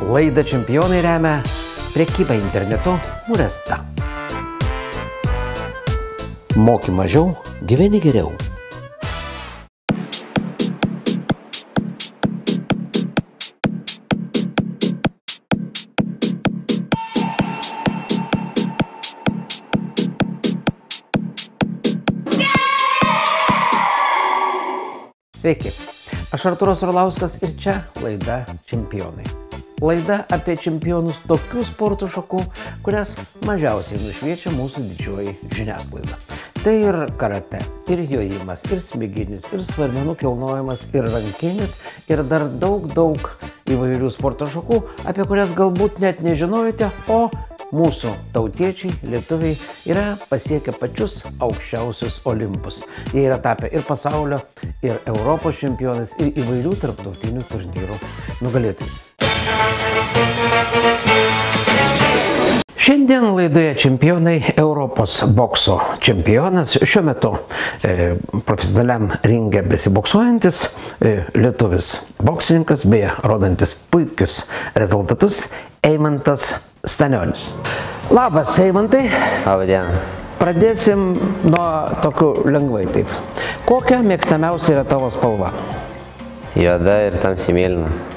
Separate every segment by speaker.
Speaker 1: Laidą čempionai remia prekyba internetu Muresta. Moky mažiau, gyveni geriau. Sveiki, aš Arturas Orlauskas ir čia laida Čempionai. Laida apie čempionus tokių sporto šakų, kurias mažiausiai nušviečia mūsų didžioji žiniasklaida. Tai ir karate, ir jojimas, ir smiginis, ir svarmenų kilnojimas, ir rankinis, ir dar daug, daug įvairių sporto šakų, apie kurias galbūt net nežinojote, o mūsų tautiečiai, lietuviai yra pasiekę pačius aukščiausius olimpus. Jie yra tapę ir pasaulio, ir Europos čempionais, ir įvairių tarptautinių turnyrų nugalėtojais. Šiandien laidoje čempionai Europos bokso čempionas, šiuo metu e, profesionaliam ringė besiboksuojantis e, lietuvis boksininkas, beje, rodantis puikius rezultatus, Eimantas Stanionis. Labas, Eimantai.
Speaker 2: Labą dieną.
Speaker 1: Pradėsim nuo tokių lengvai taip. Kokia mėgstamiausia yra tavo spalva?
Speaker 2: Juoda ir tamsiai mėlyna.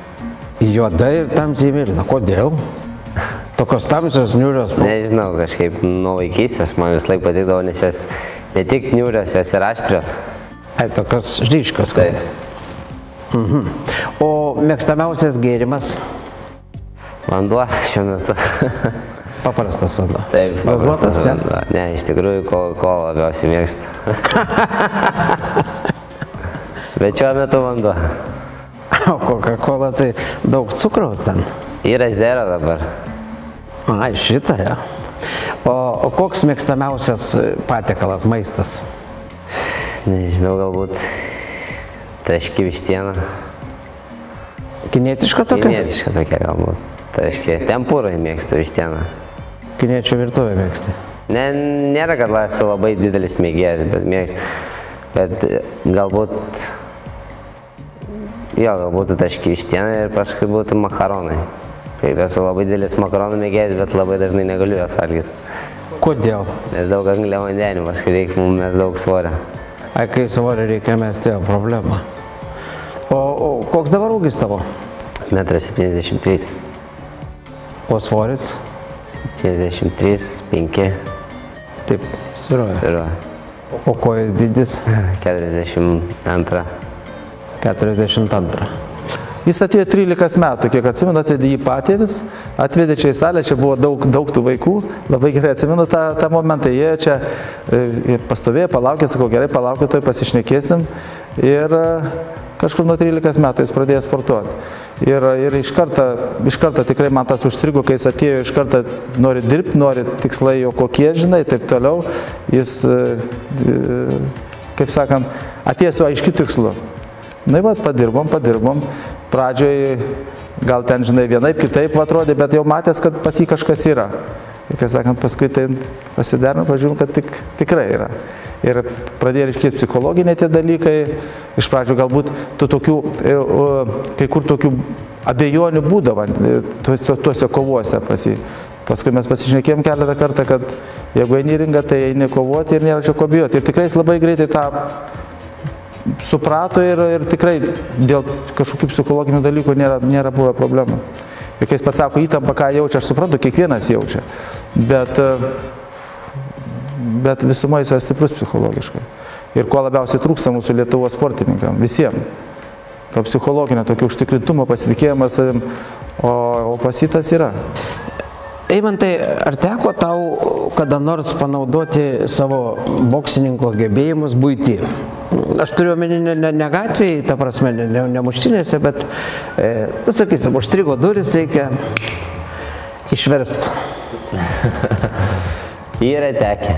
Speaker 1: Juoda ir tamsiai mėlyna. Kodėl? Tokios tamsios niūrios.
Speaker 2: Nežinau, kažkaip nuo vaikystės man vis laik patikdavo, nes jos ne tik niūrios, jos ir aštrios.
Speaker 1: Ai, tokios ryškios.
Speaker 2: Taip.
Speaker 1: Mhm. O mėgstamiausias gėrimas?
Speaker 2: Vanduo šiuo metu.
Speaker 1: Paprastas vanduo.
Speaker 2: Taip, paprastas vanduo. Ne, iš tikrųjų, ko, ko labiausiai mėgstu. Bet šiuo metu vanduo.
Speaker 1: O Coca-Cola tai daug cukraus ten.
Speaker 2: Yra zero dabar.
Speaker 1: Ai, šitą, ja. O, o koks mėgstamiausias patiekalas, maistas?
Speaker 2: Nežinau, galbūt traški vištiena.
Speaker 1: Kinietiška tokia?
Speaker 2: Kinietiška tokia galbūt. Traški. Tempūrai mėgstu vištieną.
Speaker 1: Kiniečių virtuvė mėgsti.
Speaker 2: Ne, nėra, kad esu labai didelis mėgėjas, bet mėgstu. Bet galbūt, jo, galbūt taški ištiena ir paskui būtų makaronai. Kaip esu labai didelis makaronų mėgėjas, bet labai dažnai negaliu jos valgyti.
Speaker 1: Kodėl?
Speaker 2: Nes daug angliavandenių, paskui reikia mums daug svorio.
Speaker 1: Ai, kai svorio reikia mesti, problema. O, o koks dabar ūgis tavo?
Speaker 2: 1,73 m.
Speaker 1: O svoris?
Speaker 2: 73, 5
Speaker 1: Taip, sviruoja.
Speaker 2: ir
Speaker 1: O kojas dydis?
Speaker 2: 42.
Speaker 1: 42.
Speaker 3: Jis atėjo 13 metų, kiek atsimenu, atvedė jį patėvis, atvedė čia į salę, čia buvo daug, daug tų vaikų, labai gerai atsimenu tą, tą momentą, jie čia e, pastovėjo, palaukė, sakau, gerai, palaukė, toj pasišnekėsim ir e, kažkur nuo 13 metų jis pradėjo sportuoti. Ir, ir iš, karto, iš karto tikrai man tas užstrigo, kai jis atėjo, iš karto nori dirbti, nori tikslai jo kokie, žinai, taip toliau, jis, e, e, kaip sakant, atėjo su aiškiu tikslu. Na, va, padirbom, padirbom. Pradžioj gal ten, žinai, vienaip, kitaip atrodė, bet jau matęs, kad pas jį kažkas yra. Ir, kaip sakant, paskui tai pasiderino, pažiūrėjom, kad tik, tikrai yra. Ir pradėjo iškėti psichologiniai tie dalykai. Iš pradžių galbūt tų tokių, e, kai kur tokių abejonių būdavo e, tuose, kovuose pas jį. Paskui mes pasišnekėjom keletą kartą, kad jeigu eini ringą, tai eini kovoti ir nėra čia ko bijoti. Ir tikrai jis labai greitai tą suprato ir, ir tikrai dėl kažkokių psichologinių dalykų nėra, nėra buvę problemų. Ir kai jis pats sako įtampą, ką jaučia, aš suprantu, kiekvienas jaučia. Bet, bet visumai jis yra stiprus psichologiškai. Ir ko labiausiai trūksta mūsų Lietuvos sportininkam, visiems. To psichologinio, tokio užtikrintumo, pasitikėjimo savim, o, o pasitas yra.
Speaker 1: Eimantai, ar teko tau kada nors panaudoti savo boksininko gebėjimus būti? Aš turiu omeny ne, ne, ne gatvėje, ta prasme, ne, ne, ne muštinėse, bet, e, nu, sakysim, užstrigo duris reikia išversti.
Speaker 2: Yra tekę.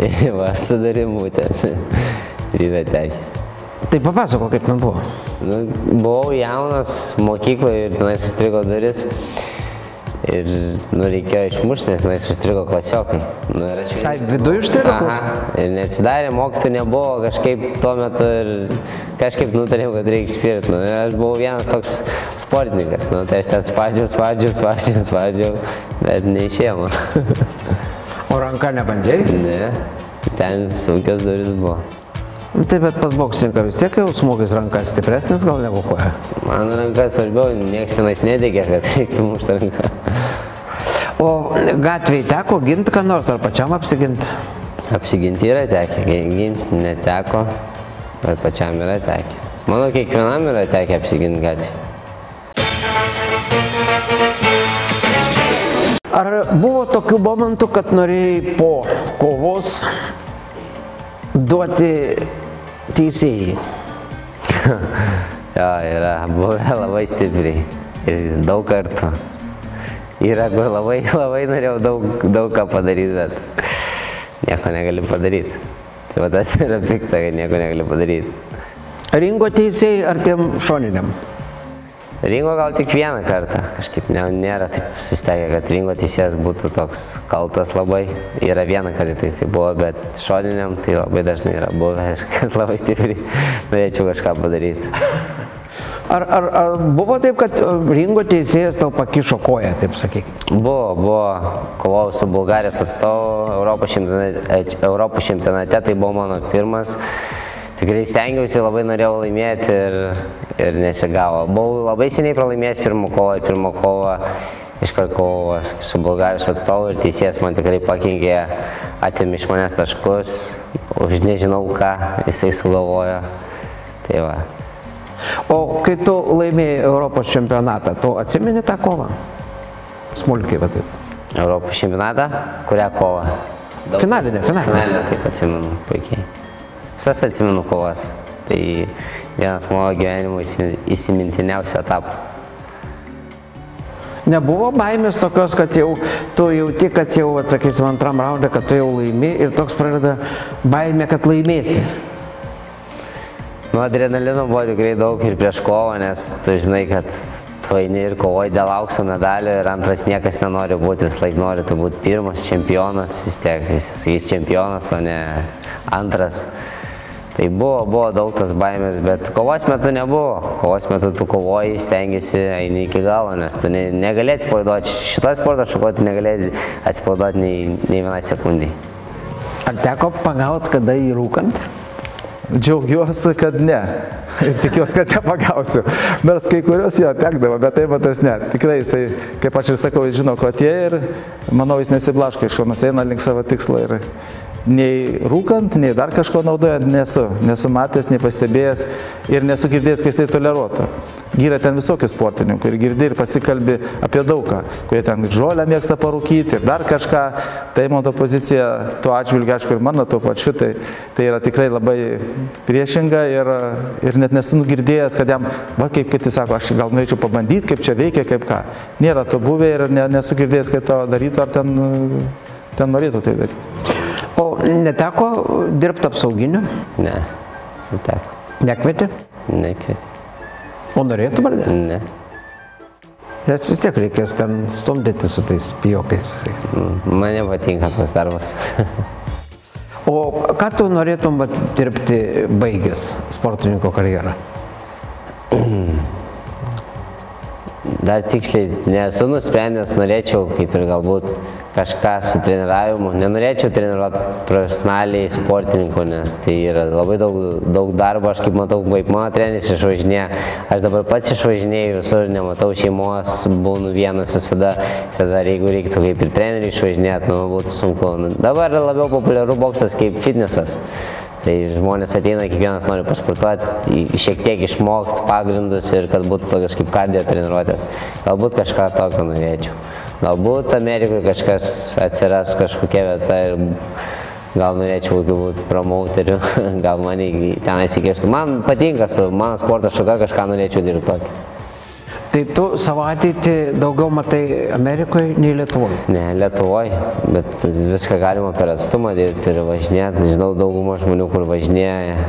Speaker 2: Va, sudarimų ten. Yra tekę.
Speaker 1: Tai papasako, kaip ten buvo.
Speaker 2: Nu, buvau jaunas mokykloje ir tenai sustrigo duris. Ir nu, reikėjo išmušti, nes tenai sustrigo klasiokai. Nu, aš
Speaker 1: Ai, viduje užstrigo
Speaker 2: Aha, ir neatsidarė, mokytojų nebuvo kažkaip tuo metu ir kažkaip nutarėm, kad reikia spirti. Nu, ir aš buvau vienas toks sportininkas. Nu, tai aš ten spadžiau, spadžiau, spadžiau, spadžiau, bet neišėjo man.
Speaker 1: O ranka nebandžiai?
Speaker 2: ne, ten sunkios duris buvo.
Speaker 1: Nu, Taip, bet pas boksininką vis tiek jau smūgis ranka stipresnis gal negu koja.
Speaker 2: Man ranka svarbiau, niekas tenais nedegė, kad reiktų mušti ranką.
Speaker 1: O gatvėje teko ginti ką nors ar pačiam apsiginti?
Speaker 2: Apsiginti yra tekę, ginti neteko, bet pačiam yra tekę. Manau, kiekvienam yra tekę apsiginti gatvį.
Speaker 1: Ar buvo tokių momentų, kad norėjai po kovos duoti teisėjai?
Speaker 2: Jo, yra buvę labai stipriai ir daug kartų. Yra, kur labai, labai norėjau daug, daug ką padaryti, bet nieko negali padaryti. Tai va tas yra pikta, kad nieko negali padaryti.
Speaker 1: Ringo teisėjai ar tiem šoniniam?
Speaker 2: Ringo gal tik vieną kartą, kažkaip ne, nėra taip susistegę, kad ringo teisėjas būtų toks kaltas labai. Yra vieną kartą tai tai buvo, bet šoniniam tai labai dažnai yra buvę ir kad labai stipriai norėčiau kažką padaryti.
Speaker 1: Ar, ar, ar buvo taip, kad e, ringo teisėjas tau pakišo koją, taip sakykime?
Speaker 2: Buvo, buvo, kovojau su Bulgarijos atstovu Europos čempionate, Europos čempionate, tai buvo mano pirmas. Tikrai stengiausi, labai norėjau laimėti ir, ir nesigavo. Buvau labai seniai pralaimėjęs pirmą kovą, pirmą kovą iškart kovos su Bulgarijos atstovu ir teisėjas man tikrai pakenkė, atėmė iš manęs taškus, už nežinau ką jisai sugalvojo. Tai va.
Speaker 1: O kai tu laimėjai Europos čempionatą, tu atsimeni tą kovą? Smulkiai, va taip.
Speaker 2: Europos čempionatą, kurią kovą? Daug-
Speaker 1: Finalinė, finalinė.
Speaker 2: Finalinę taip atsimenu, puikiai. Visas atsimenu kovas. Tai vienas mano gyvenimo įsi- įsimintiniausių etapų.
Speaker 1: Nebuvo baimės tokios, kad jau tu jauti, kad jau, atsakysim, antram raundė, kad tu jau laimi ir toks pradeda baimė, kad laimėsi.
Speaker 2: Nu, adrenalino buvo tikrai daug ir prieš kovą, nes tu žinai, kad tu eini ir kovoji dėl aukso medalio ir antras niekas nenori būti, vis laik nori tu būti pirmas čempionas, vis tiek visi sakys čempionas, o ne antras. Tai buvo, buvo daug tos baimės, bet kovos metu nebuvo. Kovos metu tu kovoji, stengiasi, eini iki galo, nes tu ne, negali atsipalaiduoti. Šitoje sporto šakoje tu negali atsipalaiduoti nei, nei vienai sekundai.
Speaker 1: Ar teko pagauti, kada jį rūkant?
Speaker 3: Džiaugiuosi, kad ne. Ir tikiuosi, kad nepagausiu. Nors kai kurios jo tekdavo, bet taip tas ne. Tikrai jisai, kaip aš ir sakau, jis žino, ko tie ir manau, jis nesiblaško iš šonos, eina link savo tikslo. Ir nei rūkant, nei dar kažko naudojant nesu. Nesu matęs, nei pastebėjęs ir nesu girdėjęs, kad jisai toleruotų. Gyra ten visokių sportininkų ir girdi ir pasikalbi apie daugą, kurie ten žolę mėgsta parūkyti ir dar kažką. Tai mano pozicija tuo atžvilgiu, aišku, ir mano tuo pačiu, tai, tai yra tikrai labai priešinga ir, ir net nesu girdėjęs, kad jam, va kaip kiti sako, aš gal norėčiau pabandyti, kaip čia veikia, kaip ką. Nėra to buvę ir ne, nesu girdėjęs, kad to darytų ar ten, ten norėtų tai daryti.
Speaker 1: O neteko dirbti apsauginiu?
Speaker 2: Ne, neteko.
Speaker 1: Nekvietė?
Speaker 2: Nekvietė.
Speaker 1: O norėtų ar ne?
Speaker 2: Ne.
Speaker 1: Nes vis tiek reikės ten stumdyti su tais pijokais visais.
Speaker 2: Man nepatinka tas darbas.
Speaker 1: O ką tu norėtum vat, dirbti baigęs sportininko karjerą?
Speaker 2: Dar tiksliai nesu nusprendęs, norėčiau kaip ir galbūt kažką su treniravimu. Nenorėčiau treniruoti profesionaliai sportininkų, nes tai yra labai daug, daug darbo. Aš kaip matau, kaip mano treneris išvažinėja, aš dabar pats išvažinėjau visur, nematau šeimos, būnu vienas visada. Tada jeigu reiktų kaip ir treneriui išvažinėti, nu, būtų sunku. Nu, dabar labiau populiaru boksas kaip fitnesas. Tai žmonės ateina, kiekvienas nori pasportuoti, šiek tiek išmokti pagrindus ir kad būtų tokios kaip kardio treniruotės. Galbūt kažką tokio norėčiau. Galbūt Amerikoje kažkas atsiras kažkokia vieta ir gal norėčiau kokių būti promauterių, gal mane ten įsikeštų. Man patinka su mano sporto šaka kažką norėčiau dirbti tokį.
Speaker 1: Tai tu savo ateitį daugiau matai Amerikoje nei Lietuvoje.
Speaker 2: Ne, Lietuvoje, bet viską galima per atstumą dirbti ir važinėti. Žinau daugumą žmonių, kur važinėja.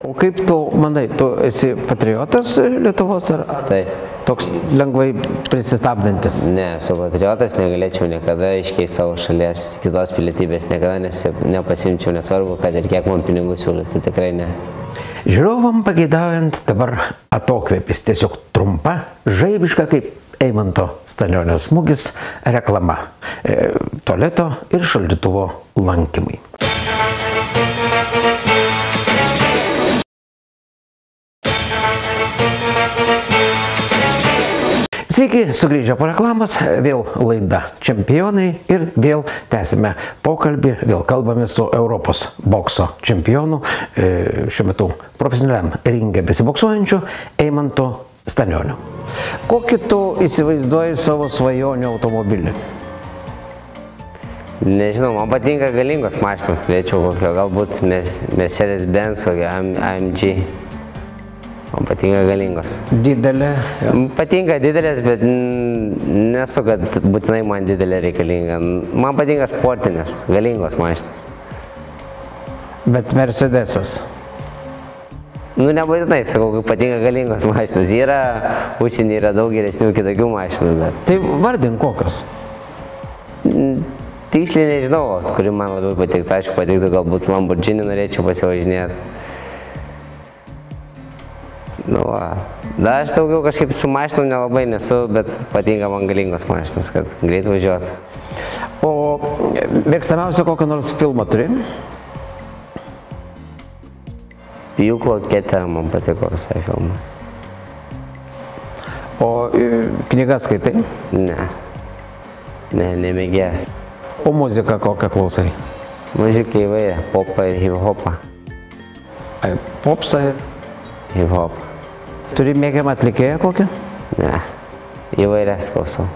Speaker 1: O kaip tu manai, tu esi patriotas Lietuvos ar
Speaker 2: Taip.
Speaker 1: toks lengvai prisistabdantis?
Speaker 2: Ne, esu patriotas, negalėčiau niekada iškeisti savo šalies kitos pilietybės, niekada nesi, nepasimčiau, nesvarbu, kad ir kiek man pinigų siūlytų, tikrai ne.
Speaker 1: Žiūrovam pageidaujant dabar atokvėpis, tiesiog trumpa, žaibiška kaip Eimanto Stanionio smūgis reklama. E, tualeto ir šaldytuvo lankymai. Sveiki, sugrįžę po reklamos, vėl laida Čempionai ir vėl tęsime pokalbį, vėl kalbame su Europos bokso čempionu, e, šiuo metu profesionaliam ringė besiboksuojančiu Eimantu Stanioniu. Kokį tu įsivaizduoji savo svajonių automobilį?
Speaker 2: Nežinau, man patinka galingos mašinos, turėčiau kokio galbūt Mercedes-Benz, kokio AMG. Man patinka galingos.
Speaker 1: Didelė. Jo.
Speaker 2: Patinka didelės, bet nesu, kad būtinai man didelė reikalinga. Man patinka sportinės, galingos mašinos.
Speaker 1: Bet Mercedesas.
Speaker 2: Nu, nebūtinai sakau, kad patinka galingos mašinos. Yra, užsienį yra daug geresnių kitokių mašinų, bet...
Speaker 1: Tai vardin kokios?
Speaker 2: Tiksliai nežinau, kuri man labiau patiktų. Aišku, patiktų galbūt Lamborghini norėčiau pasivažinėti. Nu, va. Da, aš daugiau kažkaip su mašinu nelabai nesu, bet patinka man galingos mašinos, kad greit važiuot.
Speaker 1: O mėgstamiausia kokią nors filmą turi?
Speaker 2: Pjūklo ketė man patiko visai filmas.
Speaker 1: O e, knygas skaitai?
Speaker 2: Ne. Ne, nemėgės.
Speaker 1: O muziką kokią klausai?
Speaker 2: Muzika įvairia, popą ir hip-hopą.
Speaker 1: Popsą ir
Speaker 2: Hip-hopą.
Speaker 1: Turi mėgiamą atlikėją kokią?
Speaker 2: Ne. Įvairias klausau.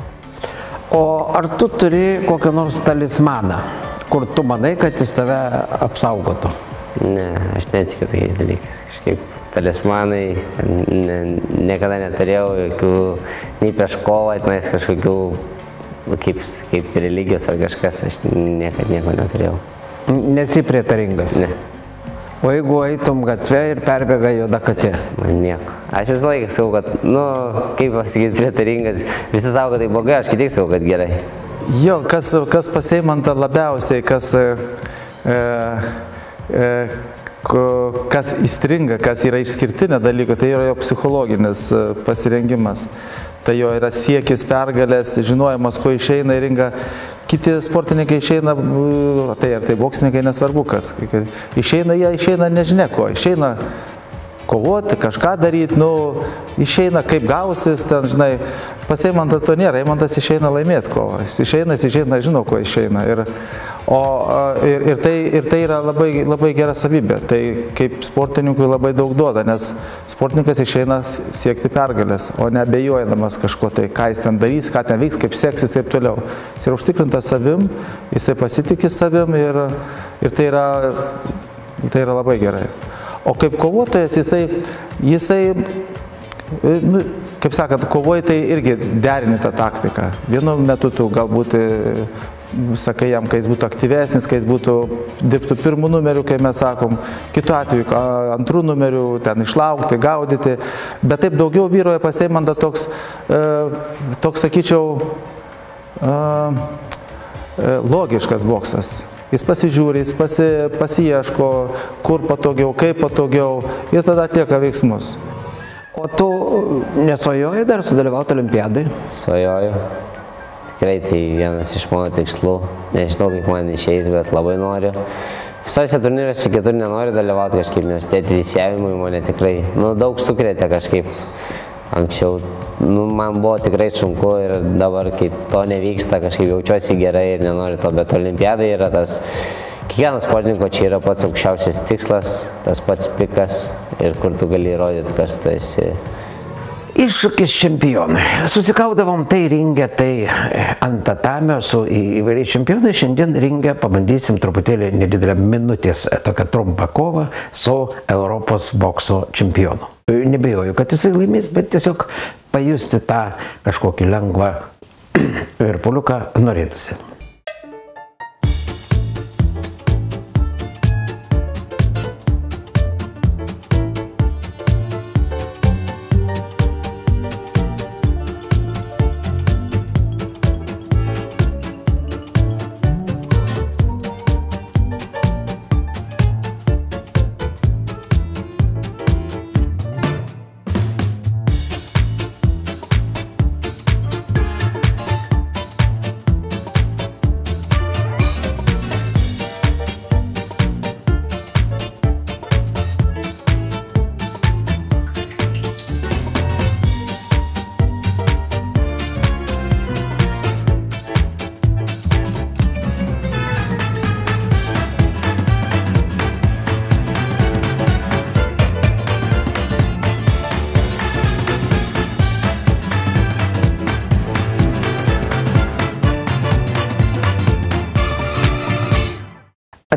Speaker 1: O ar tu turi kokią nors talismaną, kur tu manai, kad jis tave apsaugotų?
Speaker 2: Ne, aš netikiu tokiais dalykais. Kažkaip talismanai, ne, niekada neturėjau jokių, nei prieš kovą, tenais kažkokių, kaip, kaip religijos ar kažkas, aš niekada nieko neturėjau.
Speaker 1: Nesi prietaringas.
Speaker 2: Ne,
Speaker 1: O jeigu eitum gatvė ir perbėga juoda katė?
Speaker 2: man nieko. Aš visą laiką sakau, kad, nu, kaip pasakyti, prietaringas, visi sako, kad tai blogai, aš kitaip sakau, kad gerai.
Speaker 3: Jo, kas, kas paseimanta labiausiai, kas, e, e, ko- kas įstringa, kas yra išskirtinė dalyka, tai yra jo psichologinis e, pasirengimas. Tai jo yra siekis pergalės, žinojimas, ko išeina į ringą. Kiti sportininkai išeina, tai ar tai boksininkai nesvarbu kas, išeina jie, išeina nežinia ko, išeina kovoti, kažką daryti, nu, išeina kaip gausis, ten, žinai, pas Eimantą to nėra, Eimantas išeina laimėti kovą, jis išeina, jis išeina, žino, ko išeina. Ir, o, ir, ir, tai, ir tai yra labai, labai gera savybė, tai kaip sportininkui labai daug duoda, nes sportininkas išeina siekti pergalės, o ne abejojamas kažko tai, ką jis ten darys, ką ten veiks, kaip seksis ir taip toliau. Jis yra užtikrintas savim, jisai pasitikė savim ir, ir tai, yra, tai yra labai gerai. O kaip kovotojas, jisai, jisai e, nu, kaip sakant, kovoji tai irgi derini tą taktiką. Vienu metu tu galbūt e, sakai jam, kai jis būtų aktyvesnis, kai jis būtų dirbtų pirmų numerių, kai mes sakom, kitu atveju antrų numerių, ten išlaukti, gaudyti, bet taip daugiau vyroja paseimanda toks, e, toks sakyčiau, logiškas boksas. Jis pasižiūri, jis pasi, pasieško, kur patogiau, kaip patogiau ir tada atlieka veiksmus.
Speaker 1: O tu nesvajoji dar sudalyvauti olimpiadai?
Speaker 2: Svajoju. Tikrai tai vienas iš mano tikslų. Nežinau, kaip man išeis, bet labai noriu. Visose turnyruose kitur nenoriu dalyvauti kažkaip, nes tie teisėjimai mane tikrai, nu, daug sukrėtė kažkaip. Anksčiau, nu, man buvo tikrai sunku ir dabar, kai to nevyksta, kažkaip jaučiuosi gerai ir nenoriu to, bet olimpiadai yra tas, kiekvienas sportininko čia yra pats aukščiausias tikslas, tas pats pikas ir kur tu gali įrodyti, kas tu esi.
Speaker 1: Iššūkis čempionui. Susikaudavom tai ringę, tai ant tatamio su įvairiais čempionais. Šiandien ringę pabandysim truputėlį nedidelę minutės e, tokią trumpą kovą su Europos bokso čempionu. Nebejoju, kad jisai laimės, bet tiesiog pajusti tą kažkokį lengvą virpuliuką norėtųsi.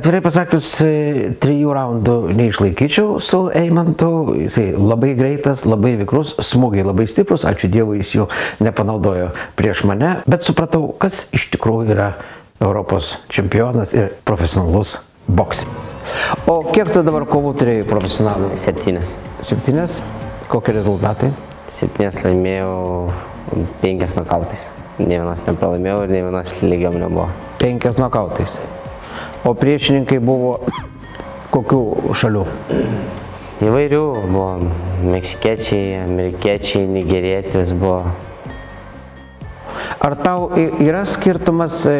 Speaker 1: Atvirai pasakius, e, trijų raundų neišlaikyčiau su Eimantu. Jisai labai greitas, labai vikrus, smūgiai labai stiprus. Ačiū Dievui, jis jų nepanaudojo prieš mane. Bet supratau, kas iš tikrųjų yra Europos čempionas ir profesionalus boksas. O kiek tu dabar kovų turėjai profesionalų?
Speaker 2: Septynės.
Speaker 1: Septynės. Kokie rezultatai?
Speaker 2: Septynės laimėjau penkias nokautais. Ne vienos nepralaimėjau ir ne vienos lygiam nebuvo.
Speaker 1: Penkias nokautais. O priešininkai buvo kokių šalių?
Speaker 2: Įvairių buvo. Meksikiečiai, amerikiečiai, nigerietis buvo.
Speaker 1: Ar tau yra skirtumas, e,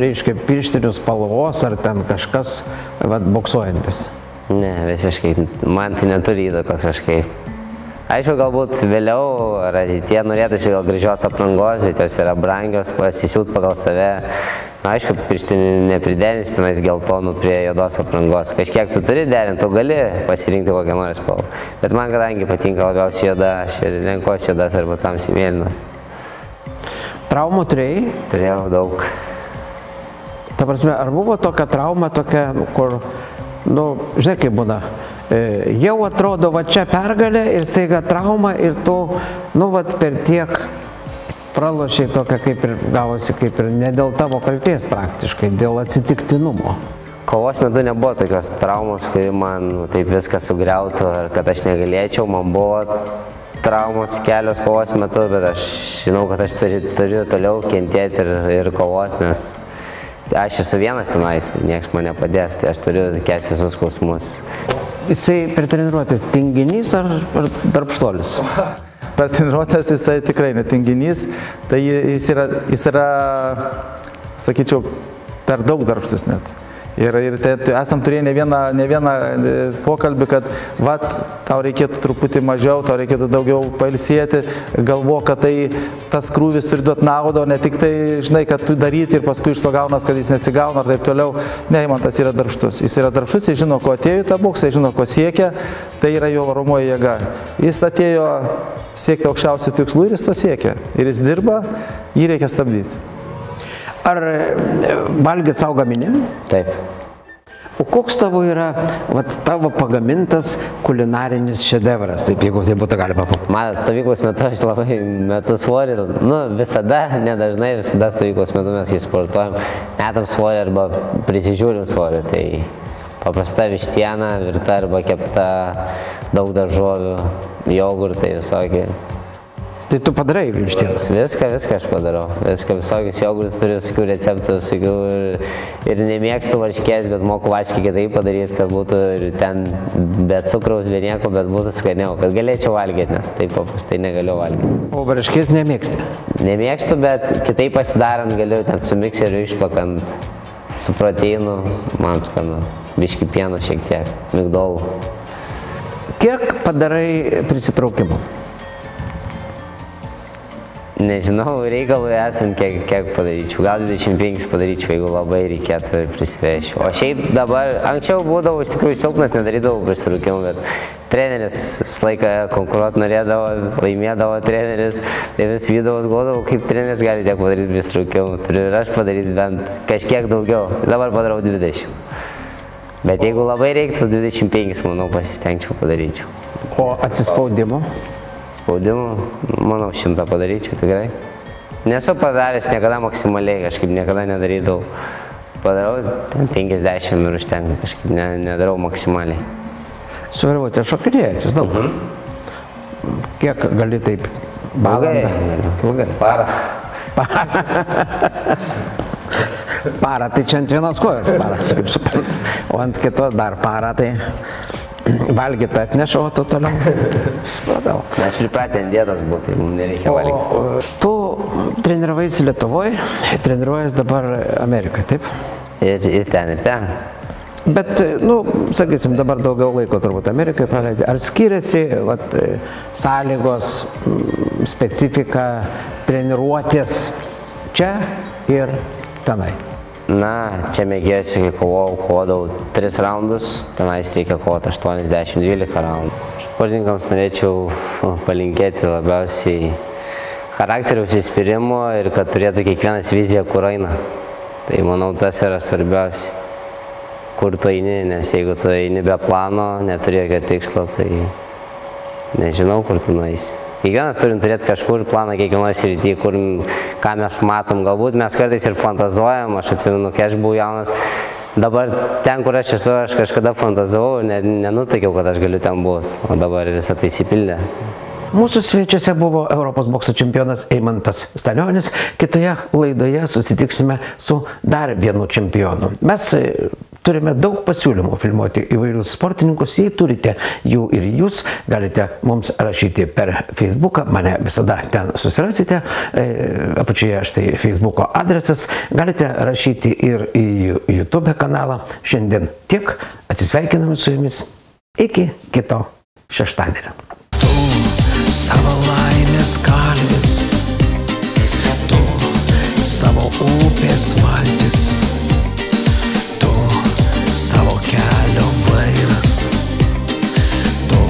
Speaker 1: reiškia, pirštinių spalvos ar ten kažkas, vad, boksuojantis?
Speaker 2: Ne, visiškai. Man tai neturi įtakos kažkaip. Aišku, galbūt vėliau ar ateitie norėtųsi gal gražios aprangos, bet jos yra brangios, pasisiūt pagal save. Na, aišku, pirštinių nepriderinsi tenais geltonų prie juodos aprangos. Kažkiek tu turi derinti, tu gali pasirinkti kokią nori spalvą. Bet man kadangi patinka labiausiai juoda, aš ir renkuosi juodas arba tamsiai mėlynas.
Speaker 1: Traumų turėjai?
Speaker 2: Turėjau daug.
Speaker 1: Ta prasme, ar buvo tokia trauma, tokia, kur, nu, žinai, kaip būna, jau atrodo, va čia pergalė ir staiga trauma ir tu, nu, va per tiek pralošiai tokia kaip ir gavosi, kaip ir ne dėl tavo kalties praktiškai, dėl atsitiktinumo.
Speaker 2: Kovos metu nebuvo tokios traumos, kuri man taip viską sugriautų ir kad aš negalėčiau. Man buvo traumos kelios kovos metu, bet aš žinau, kad aš turiu, turiu toliau kentėti ir, ir kovoti, nes aš esu vienas tenais, niekas man nepadės, tai aš turiu kesti visus skausmus.
Speaker 1: Jisai per treniruotės tinginys ar, ar darbštolis?
Speaker 3: Per treniruotės jisai tikrai netinginys, tai jis yra, jis yra, sakyčiau, per daug darbštus net. Ir, ir tai esam turėję ne vieną, ne vieną e, pokalbį, kad vat, tau reikėtų truputį mažiau, tau reikėtų daugiau pailsėti, galvo, kad tai tas krūvis turi duoti naudą, o ne tik tai, žinai, kad tu daryti ir paskui iš to gaunas, kad jis nesigauna ir taip toliau. Ne, man tas yra darbštus. Jis yra darbštus, jis žino, ko atėjo į tą boksą, jis žino, ko siekia, tai yra jo varomoji jėga. Jis atėjo siekti aukščiausių tikslų ir jis to siekia. Ir jis dirba, jį reikia stabdyti.
Speaker 1: Ar e, valgyt savo gaminį?
Speaker 2: Taip.
Speaker 1: O koks tavo yra, vat, tavo pagamintas kulinarinis šedevras, taip jeigu tai būtų galima papasakoti?
Speaker 2: Matot, stovyklos metu aš labai metu svorį, nu visada, nedažnai, visada stovyklos metu mes jį sportuojam, metam svorį arba prisižiūrim svorį. Tai paprasta vištiena, virta arba kepta, daug daržovių, jogurtai visokie.
Speaker 1: Tai tu padarai vištienos.
Speaker 2: Viską, viską aš padarau. Viską, visokius jogurtus turiu, visokių receptų, visokių ir, ir nemėgstu varškės, bet moku varškį kitaip padaryti, kad būtų ir ten be cukraus, be nieko, bet būtų skaniau, kad galėčiau valgyti, nes taip paprastai negaliu valgyti.
Speaker 1: O varškės nemėgsti.
Speaker 2: Nemėgstu, bet kitaip pasidarant galiu ten su mikseriu išplakant su proteinu, man skanu. Biški pieno šiek tiek, migdolų.
Speaker 1: Kiek padarai prisitraukimų?
Speaker 2: Nežinau, reikalui esant, kiek, kiek padaryčiau. Gal 25 padaryčiau, jeigu labai reikėtų ir prisivešiu. O šiaip dabar, anksčiau būdavau iš tikrųjų silpnas, nedarydavau prisirūkimų, bet treneris visą laiką konkuruoti norėdavo, laimėdavo treneris, tai vis vydavau, galvodavau, kaip treneris gali tiek padaryti prisirūkimų. Turiu ir aš padaryti bent kažkiek daugiau. Dabar padarau 20. Bet jeigu labai reiktų, 25, manau, pasistengčiau padaryčiau.
Speaker 1: O atsispaudimo?
Speaker 2: Spaudimų, manau, šimtą padaryčiau tikrai. Nesu padaręs niekada maksimaliai, kažkaip niekada nedarydavau. Padarau ten 50 ir užtenka, kažkaip ne, nedarau maksimaliai.
Speaker 1: Suvarvote šokinėjate daug. Kiek gali taip? Valandą? Ilgai.
Speaker 2: Parą.
Speaker 1: Parą, tai čia ant vienos kojos parą, kaip suprantu. O ant kitos dar parą, tai valgyti atnešu, o tu toliau. Supratau.
Speaker 2: Mes pripratę ant dėdos būti, mums nereikia valgyti.
Speaker 1: O tu treniravais Lietuvoje, treniruojas dabar Amerikoje, taip?
Speaker 2: Ir, ir ten, ir ten.
Speaker 1: Bet, nu, sakysim, dabar daugiau laiko turbūt Amerikoje praleidai. Ar skiriasi vat, sąlygos, specifika, treniruotės čia ir tenai?
Speaker 2: Na, čia mėgėjusi, kai kovojau, kovodavau 3 raundus, tenais reikia kovoti 80-12 raundų. Sportininkams norėčiau palinkėti labiausiai charakteriaus įspyrimo ir kad turėtų kiekvienas viziją, kur eina. Tai manau, tas yra svarbiausia. kur tu eini, nes jeigu tu eini be plano, neturi jokio tikslo, tai nežinau, kur tu nueisi. Kiekvienas turim turėti kažkur planą kiekvienoje srityje, kur ką mes matom. Galbūt mes kartais ir fantazuojam, aš atsimenu, kai aš buvau jaunas, dabar ten, kur aš esu, aš kažkada fantazavau ir ne, nenutaikiau, kad aš galiu ten būti, o dabar visą tai įsipildė.
Speaker 1: Mūsų svečiuose buvo Europos bokso čempionas Eimantas Stalionis. Kitoje laidoje susitiksime su dar vienu čempionu. Mes turime daug pasiūlymų filmuoti įvairius sportininkus. Jei turite jų ir jūs, galite mums rašyti per Facebooką. Mane visada ten susirasite. E, apačioje štai Facebooko adresas. Galite rašyti ir į YouTube kanalą. Šiandien tiek. Atsisveikiname su jumis. Iki kito šeštadienio
Speaker 4: savo laimės kalvis, tu savo upės valtis, tu kelio vairas, tu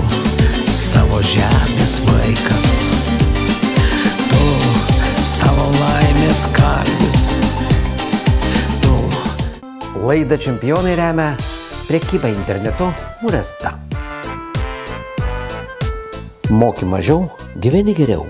Speaker 4: savo žemės vaikas, tu savo laimės kalvis, tu.
Speaker 1: Laidą čempionai remia prekyba internetu Muresta. Moki mažiau, gyveni geriau.